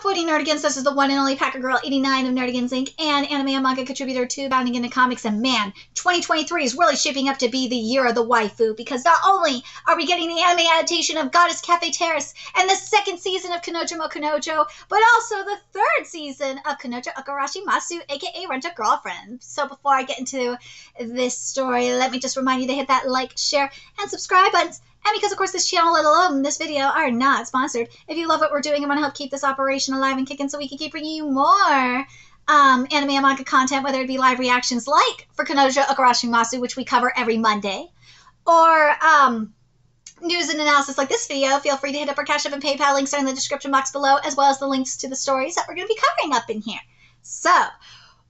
up, Woody Nerdigans? This is the one and only Packer Girl 89 of Nerdigans Inc. and anime and manga contributor to Bounding into Comics. And man, 2023 is really shaping up to be the year of the waifu because not only are we getting the anime adaptation of Goddess Cafe Terrace and the second season of Kanojo Kanojo, but also the third season of Kanojo Okarishimasu, aka Rent a Girlfriend. So before I get into this story, let me just remind you to hit that like, share, and subscribe buttons and because, of course, this channel, let alone this video, are not sponsored, if you love what we're doing and want to help keep this operation alive and kicking so we can keep bringing you more um, anime and manga content, whether it be live reactions like for Kanojo Okarishimasu, which we cover every Monday, or um, news and analysis like this video, feel free to hit up our Cash App and PayPal links are in the description box below, as well as the links to the stories that we're going to be covering up in here. So,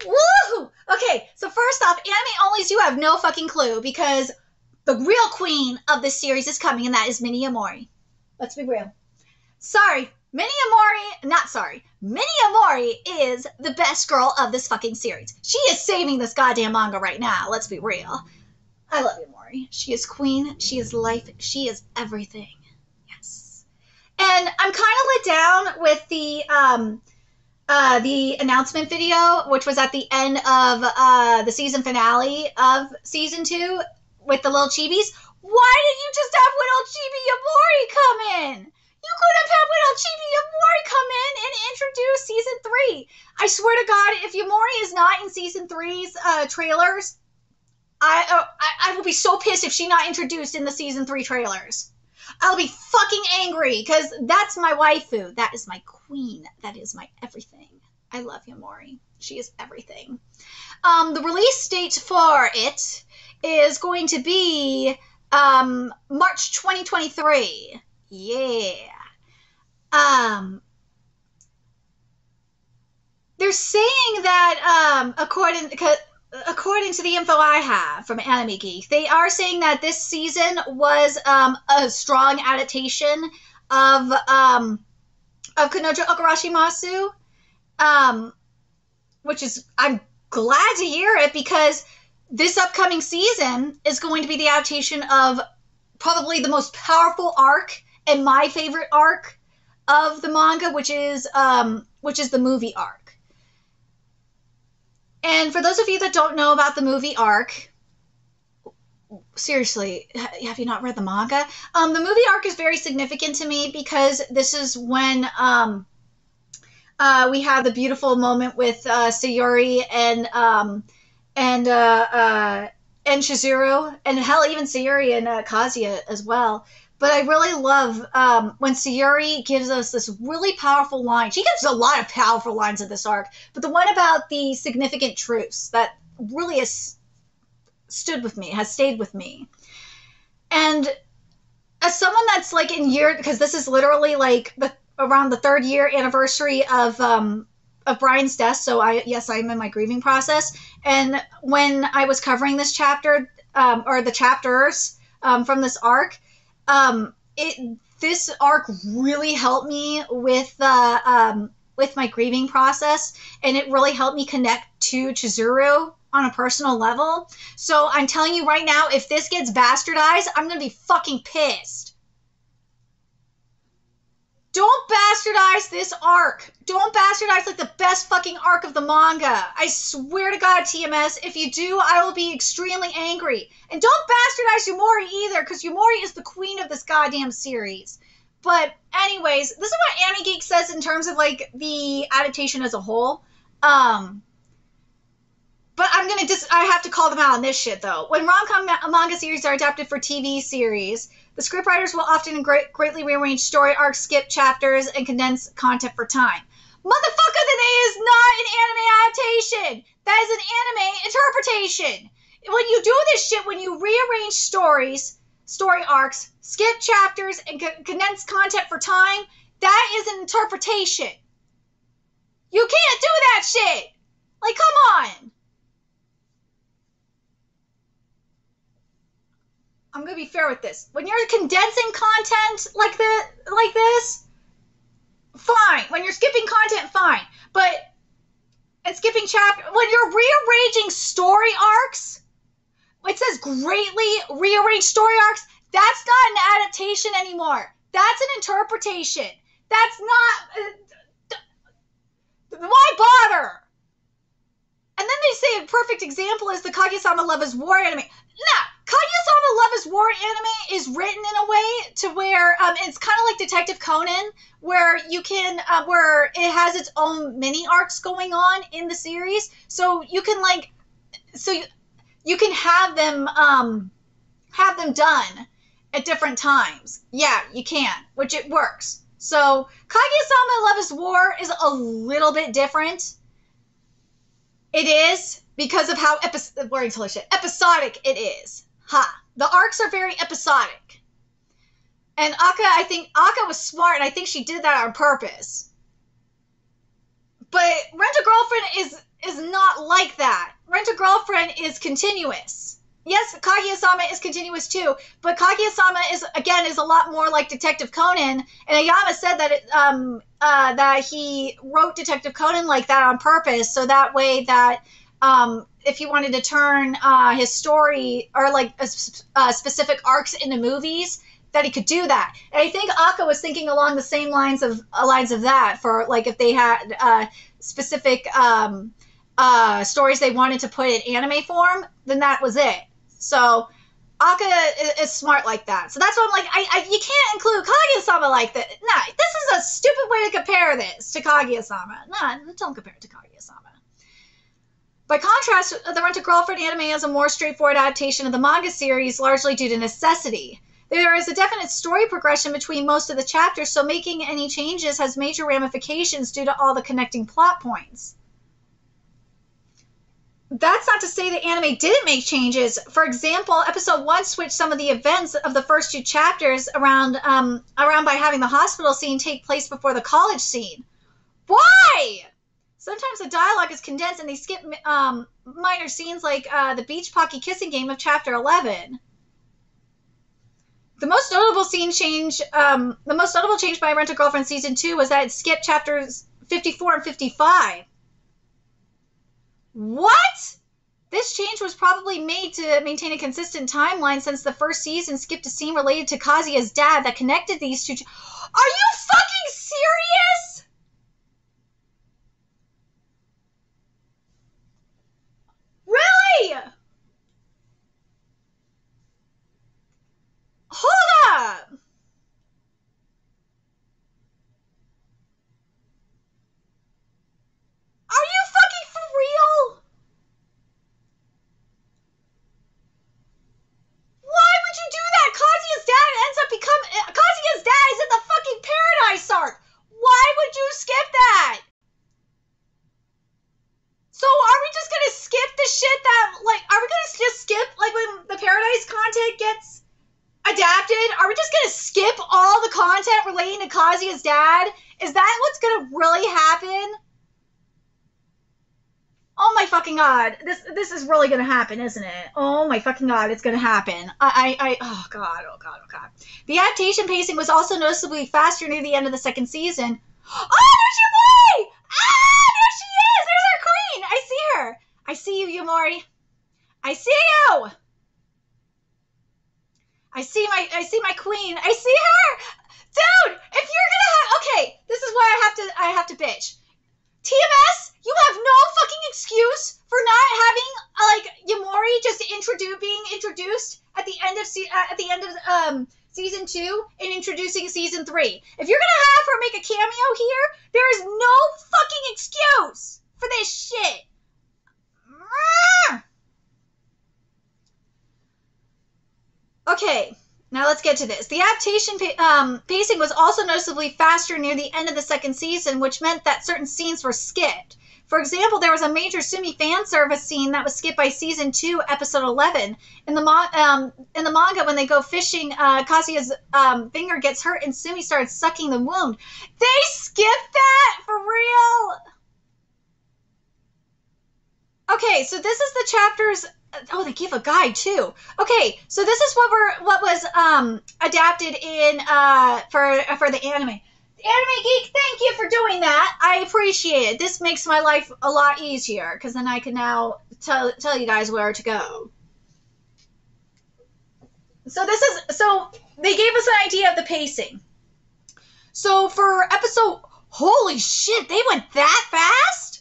woohoo! Okay, so first off, anime onlys, you have no fucking clue because the real queen of this series is coming, and that is Mini Yaemori. Let's be real. Sorry, Mini Yaemori, not sorry. Mini Yaemori is the best girl of this fucking series. She is saving this goddamn manga right now. Let's be real. I love you, Yaemori. She is queen. She is life. She is everything. Yes. And I'm kind of let down with the um uh the announcement video, which was at the end of uh the season finale of season two with the little chibis. Why didn't you just have little Chibi Yaemori come in? You could have had little Chibi Yaemori come in and introduce season three. I swear to God, if Yaemori is not in season three's uh, trailers, I, uh, I I will be so pissed if she's not introduced in the season three trailers. I'll be fucking angry because that's my waifu. That is my queen. That is my everything. I love Yaemori. She is everything. Um, the release date for it is going to be um, March 2023. Yeah. Um, they're saying that um, according according to the info I have from Anime Geek, they are saying that this season was um, a strong adaptation of um, of Kanojo Okarishimasu, um, which is I'm glad to hear it because this upcoming season is going to be the adaptation of probably the most powerful arc and my favorite arc of the manga, which is um, which is the movie arc. And for those of you that don't know about the movie arc, seriously, have you not read the manga? Um, the movie arc is very significant to me because this is when um, uh, we have the beautiful moment with uh, Sayuri and um, and uh, uh, and Chizuru, and hell, even Sayuri and uh, Kazuya as well. But I really love um, when Sayuri gives us this really powerful line. She gives a lot of powerful lines in this arc, but the one about the significant truce that really has stood with me, has stayed with me. And as someone that's like in year, because this is literally like the around the third year anniversary of um, of Brian's death. So I yes, I'm in my grieving process. And when I was covering this chapter um, or the chapters um, from this arc, um, it this arc really helped me with uh, um, with my grieving process, and it really helped me connect to Chizuru on a personal level. So I'm telling you right now, if this gets bastardized, I'm gonna be fucking pissed. Don't bastardize this arc. Don't bastardize like the best fucking arc of the manga. I swear to God, TMS, if you do, I will be extremely angry. And don't bastardize Yaemori either, because Yaemori is the queen of this goddamn series. But anyways, this is what Anime Geek says in terms of like the adaptation as a whole. Um, gonna just I have to call them out on this shit though. When rom-com manga series are adapted for TV series, the scriptwriters will often great, greatly rearrange story arcs, skip chapters, and condense content for time. Motherfucker, that is not an anime adaptation. That is an anime interpretation. When you do this shit, when you rearrange stories, story arcs, skip chapters, and co- condense content for time, that is an interpretation. You can't do that shit. Like, come on. I'm gonna be fair with this. When you're condensing content like the like this, fine. When you're skipping content, fine. But and skipping chapter when you're rearranging story arcs, it says greatly rearrange story arcs. That's not an adaptation anymore. That's an interpretation. That's not. Uh, why bother? And then they say a perfect example is the Kaguya-sama Love is War anime. No, Kaguya-sama Love is War anime is written in a way to where um, it's kind of like Detective Conan, where you can, uh, where it has its own mini arcs going on in the series. So you can like, so you, you can have them, um, have them done at different times. Yeah, you can, which it works. So Kaguya-sama Love is War is a little bit different. It is because of how episodic it is. Ha! The arcs are very episodic. And Aka, I think Aka was smart, and I think she did that on purpose. But Rent a Girlfriend is is not like that. Rent a Girlfriend is continuous. Yes, Kaguya-sama is continuous too, but Kaguya-sama is again is a lot more like Detective Conan. And Aoyama said that it, um, uh, that he wrote Detective Conan like that on purpose, so that way that um, if he wanted to turn uh, his story or like a, uh, specific arcs into movies, that he could do that. And I think Aka was thinking along the same lines of uh, lines of that for like if they had uh, specific um, uh, stories they wanted to put in anime form, then that was it. So Aka is, is, smart like that. So that's why I'm like, I, I you can't include Kaguya-sama like that. Nah, this is a stupid way to compare this to Kaguya-sama. Nah, don't compare it to Kaguya-sama. By contrast, the Rent a Girlfriend anime is a more straightforward adaptation of the manga series, largely due to necessity. There is a definite story progression between most of the chapters, so making any changes has major ramifications due to all the connecting plot points that's not to say that anime didn't make changes. For example, episode one switched some of the events of the first two chapters around um, around by having the hospital scene take place before the college scene. Why? Sometimes the dialogue is condensed and they skip um, minor scenes like uh, the beach pocky kissing game of chapter 11. The most notable scene change, um, the most notable change by Rent a Girlfriend season two was that it skipped chapters 54 and 55. What? This change was probably made to maintain a consistent timeline since the first season skipped a scene related to Kazuya's dad that connected these two. Ch- Are you fucking serious? Really? Hold up. Are you fucking for real? Why would you do that? Kazuya's dad ends up become Kazuya's dad is in the fucking paradise arc. Why would you skip that? So are we just gonna skip the shit that like are we gonna just skip like when the paradise content gets adapted? Are we just gonna skip all the content relating to Kazuya's dad? Is that what's gonna really happen? Oh my fucking god, this this is really gonna happen, isn't it? Oh my fucking god, it's gonna happen. I I, oh god, oh god, oh god. The adaptation pacing was also noticeably faster near the end of the second season. Oh, there's Yaemori! Ah, there she is! There's our queen! I see her! I see you, Yaemori. I see you! I see my I see my queen. I see her! Dude, if you're gonna have okay, this is why I have to I have to bitch. TMS, you have no fucking excuse for not having like Yaemori just introduce being introduced at the end of se- uh, at the end of um season two and introducing season three. If you're gonna have her make a cameo here, there is no fucking excuse for this shit. Okay, now let's get to this. The adaptation um, pacing was also noticeably faster near the end of the second season, which meant that certain scenes were skipped. For example, there was a major Sumi fan service scene that was skipped by season two, episode eleven. In the um, in the manga, when they go fishing, uh, um, finger gets hurt, and Sumi starts sucking the wound. They skipped that for real. Okay, so this is the chapters oh they give a guide too. Okay so this is what we're what was um adapted in uh for for the anime. Anime geek thank you for doing that. I appreciate it. This makes my life a lot easier because then i can now tell tell you guys where to go. So this is so they gave us an idea of the pacing. So for episode holy shit they went that fast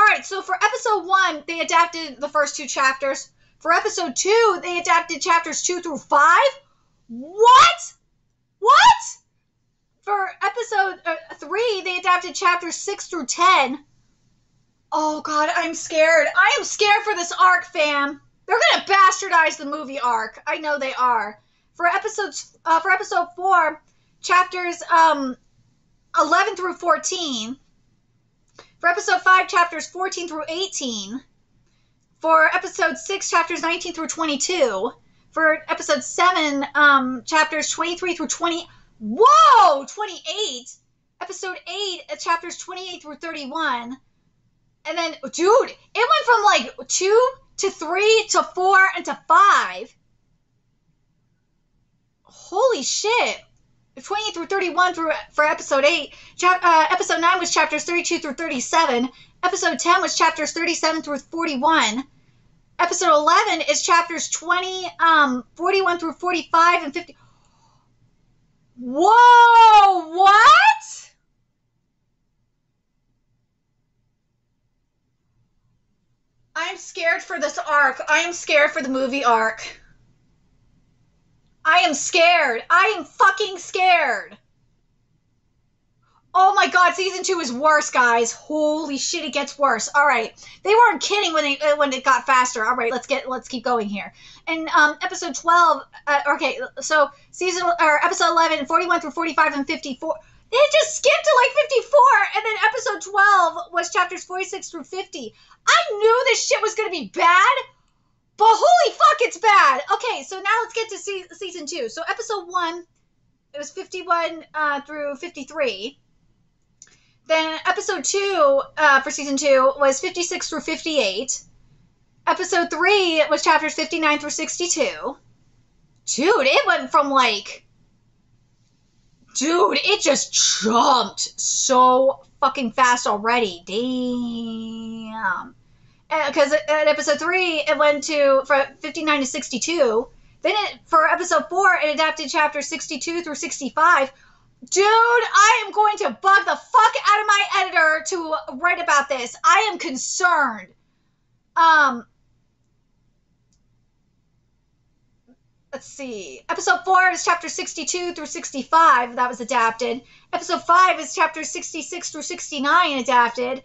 All right, so for episode one, they adapted the first two chapters. For episode two, they adapted chapters two through five. What? What? For episode uh, three, they adapted chapters six through ten. Oh God, I'm scared. I am scared for this arc, fam. They're gonna bastardize the movie arc. I know they are. For episodes, uh, for episode four, chapters um, eleven through fourteen. For episode five, chapters fourteen through eighteen. For episode six, chapters nineteen through twenty-two. For episode seven, um, chapters twenty-three through twenty. Whoa, twenty-eight. Episode eight, uh, chapters twenty-eight through thirty-one and then dude it went from like two to three to four and to five holy shit 20 through 31 through for episode 8 Chap- uh, episode 9 was chapters 32 through 37 episode 10 was chapters 37 through 41 episode 11 is chapters 20 um 41 through 45 and 50 whoa what I'm scared for this arc. I am scared for the movie arc. I am scared. I am fucking scared. Oh my god, season two is worse, guys. Holy shit, it gets worse. All right, they weren't kidding when they uh, when it got faster. All right, let's get let's keep going here. And um, episode twelve. Uh, okay, so season or episode 11, 41 through forty five and fifty four. They just skipped to like 54, and then episode 12 was chapters 46 through 50. I knew this shit was gonna be bad, but holy fuck, it's bad. Okay, so now let's get to se- season two. So episode one, it was 51 uh, through 53. Then episode two uh, for season two was 56 through 58. Episode three was chapters 59 through 62. Dude, it went from like. Dude, it just jumped so fucking fast already. Damn. Because at episode three, it went to from 59 to 62. Then it, for episode four, it adapted chapter 62 through 65. Dude, I am going to bug the fuck out of my editor to write about this. I am concerned. Um, let's see. Episode 4 is chapter 62 through 65. That was adapted. Episode 5 is chapter 66 through 69 adapted.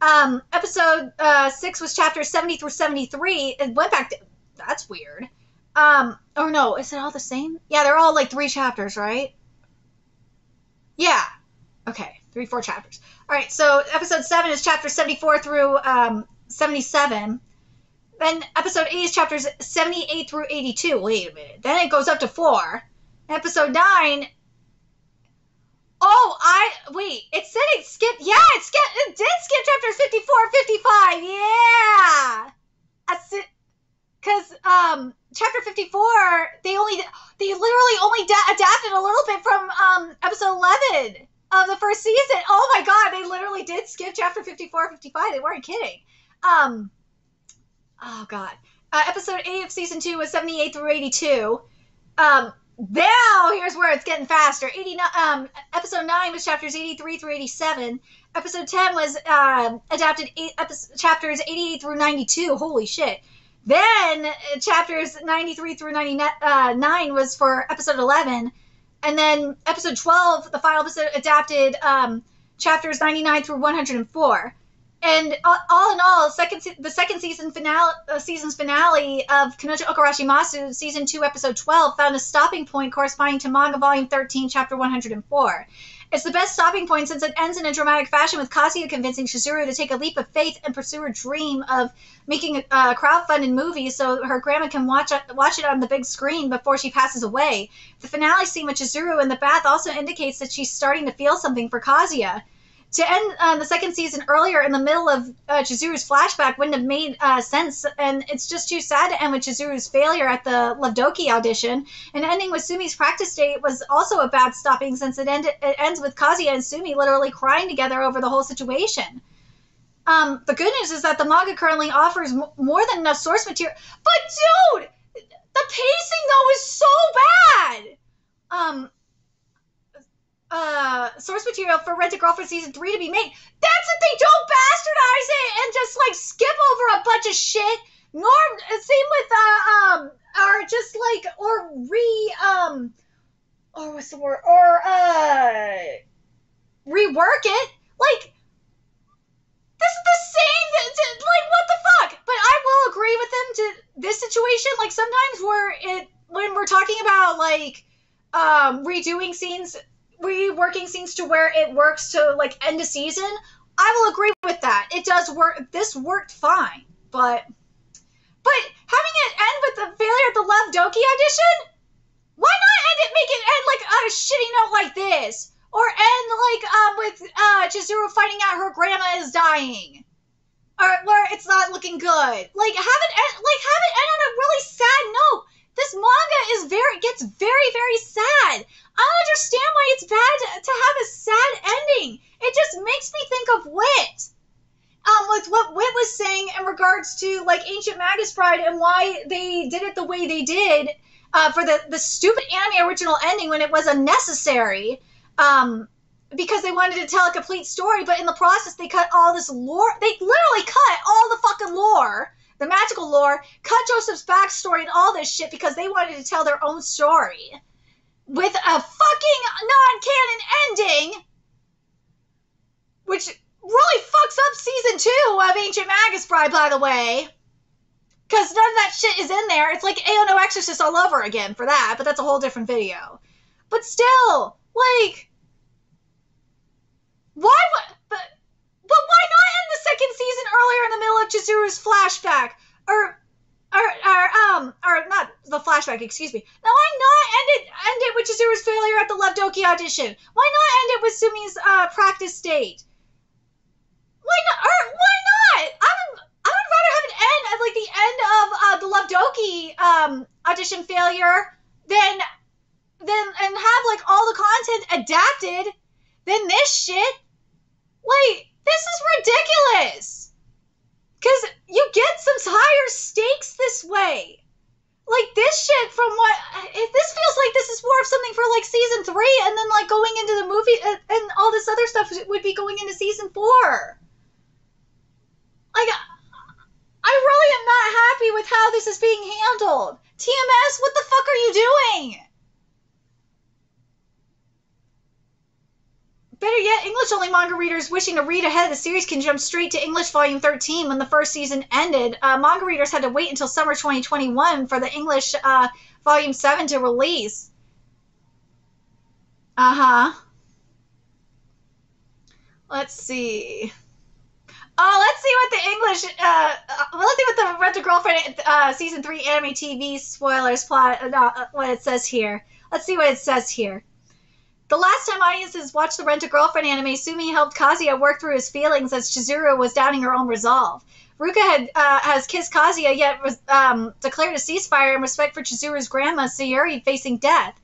Um, episode uh, 6 was chapter 70 through 73. It went back to. That's weird. Um, or no, is it all the same? Yeah, they're all like three chapters, right? Yeah. Okay, three, four chapters. All right, so episode 7 is chapter 74 through um, 77. Then episode 8 is chapters 78 through 82. Wait a minute. Then it goes up to 4. Episode 9. Oh, I. Wait. It said it skipped. Yeah, it skipped. It did skip chapters 54 55. Yeah. Because, um, chapter 54, they only. They literally only da- adapted a little bit from, um, episode 11 of the first season. Oh my god, they literally did skip chapter 54 55. They weren't kidding. Um, oh god. Uh, episode 8 of season 2 was 78 through 82. Um, now here's where it's getting faster. 89 um episode 9 was chapters 83 through 87. Episode 10 was uh, adapted eight, episode, chapters 88 through 92. Holy shit. Then uh, chapters 93 through 99 uh, was for episode 11. And then episode 12, the final episode adapted um, chapters 99 through 104 and all in all, second the second season finale, uh, season's finale of Kanojo Okarishimasu, season two, episode twelve, found a stopping point corresponding to manga volume thirteen, chapter one hundred and four. It's the best stopping point since it ends in a dramatic fashion with Kazuya convincing Chizuru to take a leap of faith and pursue her dream of making a, a crowdfunded movie so her grandma can watch watch it on the big screen before she passes away. The finale scene with Chizuru in the bath also indicates that she's starting to feel something for Kazuya to end uh, the second season earlier in the middle of uh, Chizuru's flashback wouldn't have made uh, sense, and it's just too sad to end with Chizuru's failure at the Lovedoki audition. And ending with Sumi's practice date was also a bad stopping since it, it ends with Kazuya and Sumi literally crying together over the whole situation. Um, the good news is that the manga currently offers m- more than enough source material. But dude, the pacing though is so bad. Um, uh, source material for Rent a Girlfriend season three to be made. That's if they don't bastardize it and just like skip over a bunch of shit. Norm, same with uh um or just like or re um or what's the word or uh rework it like this is the same like what the fuck but i will agree with them to this situation like sometimes where it when we're talking about like um redoing scenes reworking scenes to where it works to like end a season i will agree with that. It does work this worked fine but but having it end with the failure of the love doki audition why not end it make it end like a shitty note like this? Or end like um with uh Chizuru finding out her grandma is dying. Or where it's not looking good. Like have it end, like have it end on a really sad note this manga is very gets very very sad i don't understand why it's bad to, have a sad ending it just makes me think of wit um, with what Wit was saying in regards to like Ancient Magus Bride and why they did it the way they did uh, for the the stupid anime original ending when it was unnecessary. Um, because they wanted to tell a complete story, but in the process they cut all this lore. They literally cut all the fucking lore, the magical lore, cut Joseph's backstory and all this shit because they wanted to tell their own story with a fucking non-canon ending, which really fucks up season two of Ancient Magus Bride, by the way. Because none of that shit is in there. It's like Ao No Exorcist all over again for that, but that's a whole different video. But still, like, why would, but, but why not second season earlier in the middle of Chizuru's flashback? Or, or, or, um, or not the flashback, excuse me. Now, why not end it, end it with Chizuru's failure at the Love Doki audition? Why not end it with Sumi's, uh, practice date? Why not? Or why not? I would I would rather have an end at like the end of uh, the Love Doki um, audition failure than than and have like all the content adapted than this shit. Like this is ridiculous. Cause you get some higher stakes this way. Like this shit from what if this feels like this is more of something for like season three and then like going into the movie and, uh, and all this other stuff would be going into season four. Like, I really am not happy with how this is being handled. TMS, what the fuck are you doing? Better yet, English only manga readers wishing to read ahead of the series can jump straight to English Volume 13 when the first season ended. Uh, manga readers had to wait until summer 2021 for the English uh, Volume 7 to release. Uh huh. Let's see. Oh, let's see what the English. Uh, uh, let's see what the Rent a Girlfriend uh, season three anime TV spoilers plot. Uh, uh, what it says here. Let's see what it says here. The last time audiences watched the Rent a Girlfriend anime, Sumi helped Kazuya work through his feelings as Chizuru was doubting her own resolve. Ruka had uh, has kissed Kazuya, yet um, declared a ceasefire in respect for Chizuru's grandma Sayuri facing death.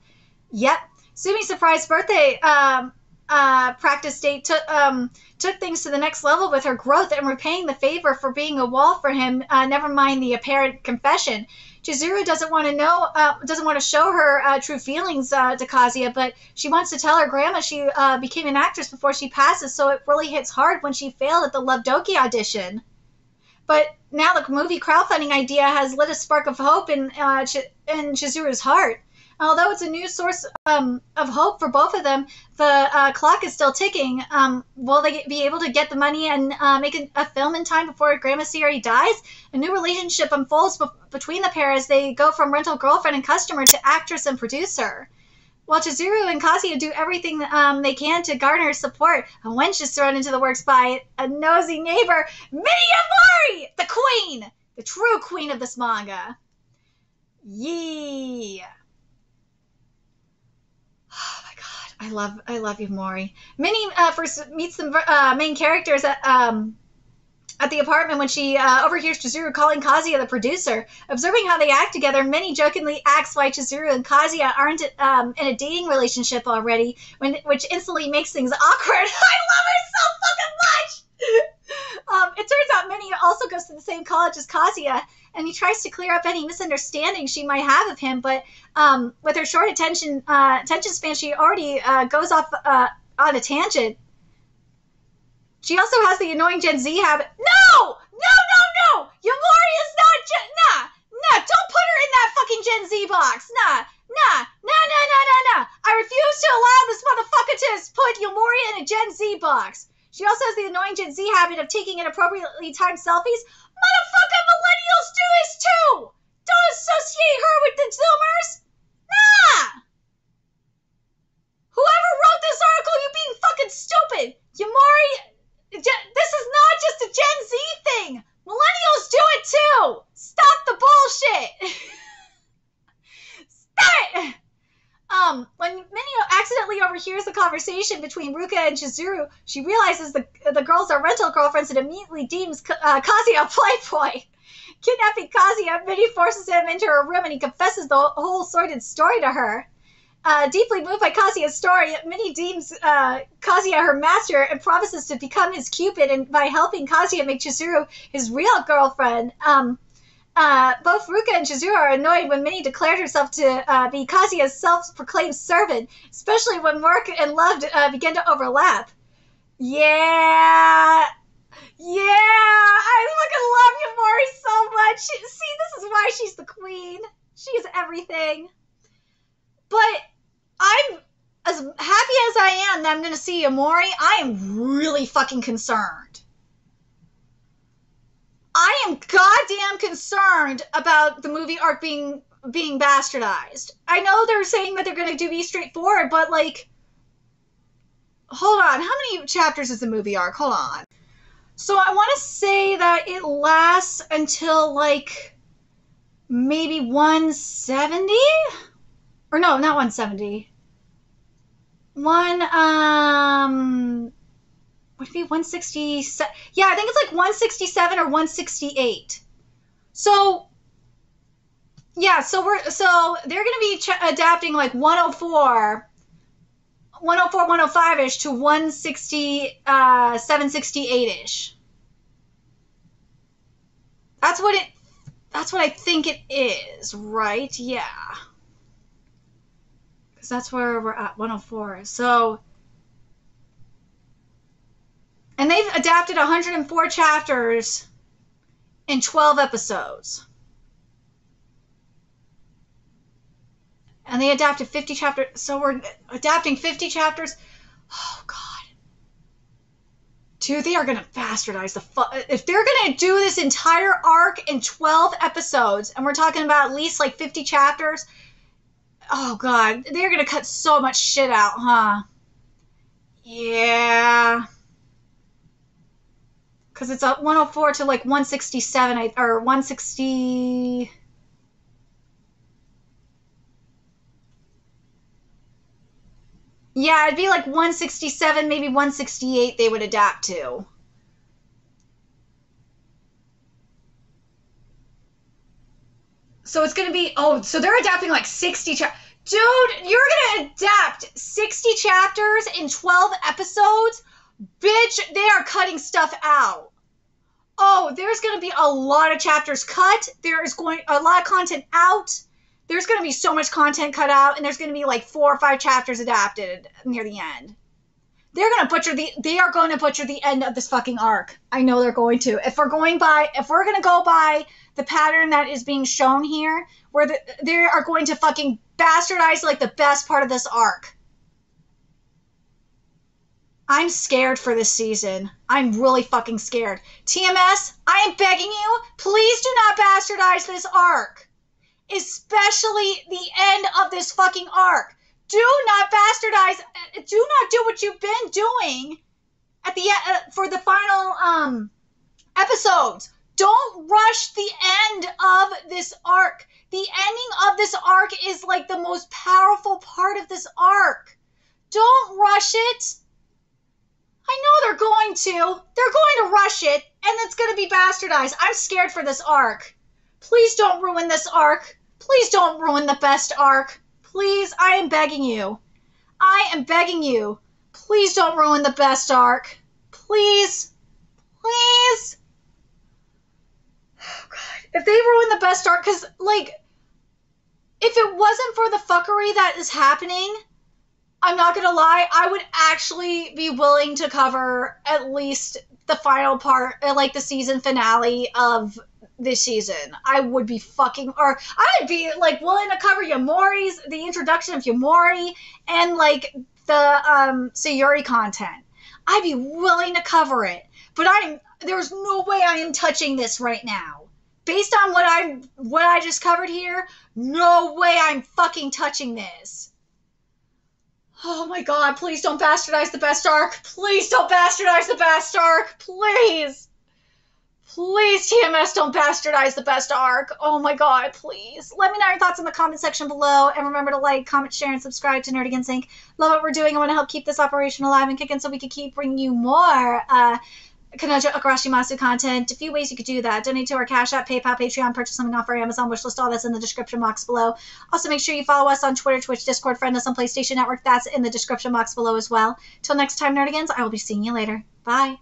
Yep, Sumi's surprise birthday um, uh, practice date took um, took things to the next level with her growth and repaying the favor for being a wall for him. Uh, never mind the apparent confession. Chizuru doesn't want to know, uh, doesn't want to show her uh, true feelings uh, to Kazuya, but she wants to tell her grandma she uh, became an actress before she passes. So it really hits hard when she failed at the Love Doki audition. But now the movie crowdfunding idea has lit a spark of hope in uh, Ch- in Chizuru's heart. Although it's a new source um, of hope for both of them, the uh, clock is still ticking. Um, will they be able to get the money and uh, make a, a, film in time before Grandma Sayuri dies? A new relationship unfolds be- between the pair as they go from rental girlfriend and customer to actress and producer. While Chizuru and Kazuya do everything um, they can to garner support, a wench is thrown into the works by a nosy neighbor, Mini Yaemori, the queen, the true queen of this manga. Yeah. Oh my god, I love I love you, Mori. Mini uh, first meets the uh, main characters at um at the apartment when she uh, overhears Chizuru calling Kazuya the producer. Observing how they act together, Mini jokingly asks why Chizuru and Kazuya aren't um, in a dating relationship already, when which instantly makes things awkward. I love her so fucking much. um, it turns out Minnie also goes to the same college as Kazuya, and he tries to clear up any misunderstanding she might have of him. But um, with her short attention uh, attention span, she already uh, goes off uh, on a tangent. She also has the annoying Gen Z habit. No, no, no, no! Yaemori is not Gen. Nah, nah! Don't put her in that fucking Gen Z box. Nah, nah, nah, nah, nah, nah, nah! I refuse to allow this motherfucker to put Yaemori in a Gen Z box. She also has the annoying Gen Z habit of taking inappropriately timed selfies. Motherfucker, millennials do this too! Don't associate her with the Zoomers! Nah! Whoever wrote this article, you being fucking stupid! Yaemori, this is not just a Gen Z thing! Millennials do it too! Stop the bullshit! Stop it! Um, when Minio accidentally overhears the conversation between Ruka and Chizuru, she realizes the the girls are rental girlfriends and immediately deems uh, Kazuya a playboy. Kidnapping Kazuya, Mini forces him into her room and he confesses the whole sordid story to her. Uh, deeply moved by Kazuya's story, Mini deems uh, Kazuya her master and promises to become his Cupid and by helping Kazuya make Chizuru his real girlfriend. Um, uh, both Ruka and Chizuru are annoyed when Mini declared herself to uh, be Kazuya's self-proclaimed servant, especially when work and love uh, begin to overlap. Yeah, yeah, I fucking love Yaemori so much. See, this is why she's the queen. She's everything. But I'm as happy as I am that I'm going to see Yaemori. I am really fucking concerned. I am goddamn concerned about the movie arc being being bastardized. I know they're saying that they're going to do be straightforward, but like, hold on, how many chapters is the movie arc? Hold on. So I want to say that it lasts until like maybe 170, or no, not 170. One um would be 167? Yeah, I think it's like 167 or 168. So yeah, so we're so they're going to be ch- adapting like 104 104 105ish to 160 uh 768ish. That's what it that's what I think it is, right? Yeah. Cuz that's where we're at 104. So and they've adapted 104 chapters in 12 episodes. And they adapted 50 chapters. So we're adapting 50 chapters. Oh, God. Dude, they are going to bastardize the fu- If they're going to do this entire arc in 12 episodes, and we're talking about at least like 50 chapters, oh, God. They're going to cut so much shit out, huh? Yeah because it's a 104 to like 167 or 160 yeah it'd be like 167 maybe 168 they would adapt to. So it's gonna be oh so they're adapting like 60 cha- dude you're gonna adapt 60 chapters in 12 episodes bitch they are cutting stuff out oh, there's going to be a lot of chapters cut. There is going a lot of content out. There's going to be so much content cut out, and there's going to be like four or five chapters adapted near the end. They're going to butcher the. They are going to butcher the end of this fucking arc. I know they're going to. If we're going by, if we're going to go by the pattern that is being shown here, where the, they are going to fucking bastardize like the best part of this arc. I'm scared for this season. I'm really fucking scared. TMS, I am begging you, please do not bastardize this arc. Especially the end of this fucking arc. Do not bastardize, do not do what you've been doing at the uh, for the final um episodes. Don't rush the end of this arc. The ending of this arc is like the most powerful part of this arc. Don't rush it. I know they're going to. They're going to rush it, and it's going to be bastardized. I'm scared for this arc. Please don't ruin this arc. Please don't ruin the best arc. Please, I am begging you. I am begging you. Please don't ruin the best arc. Please. Please. Oh, God. if they ruin the best arc, because like, if it wasn't for the fuckery that is happening, I'm not gonna lie, I would actually be willing to cover at least the final part, uh, like the season finale of this season. I would be fucking, or I'd be like willing to cover Yaemori's, the introduction of Yaemori, and like the um Sayuri content. I'd be willing to cover it, but I'm there's no way I am touching this right now. Based on what I what I just covered here, no way I'm fucking touching this. Oh my god, please don't bastardize the best arc. Please don't bastardize the best arc. Please. Please, TMS, don't bastardize the best arc. Oh my god, please. Let me know your thoughts in the comment section below. And remember to like, comment, share, and subscribe to Nerdigans Inc. Love what we're doing. I want to help keep this operation alive and kicking so we can keep bringing you more uh, Kanojo Masu content. A few ways you could do that. Donate to our Cash App, PayPal, Patreon, purchase something off our Amazon wishlist. All that's in the description box below. Also, make sure you follow us on Twitter, Twitch, Discord, friend us on PlayStation Network. That's in the description box below as well. Till next time, Nerdigans, I will be seeing you later. Bye.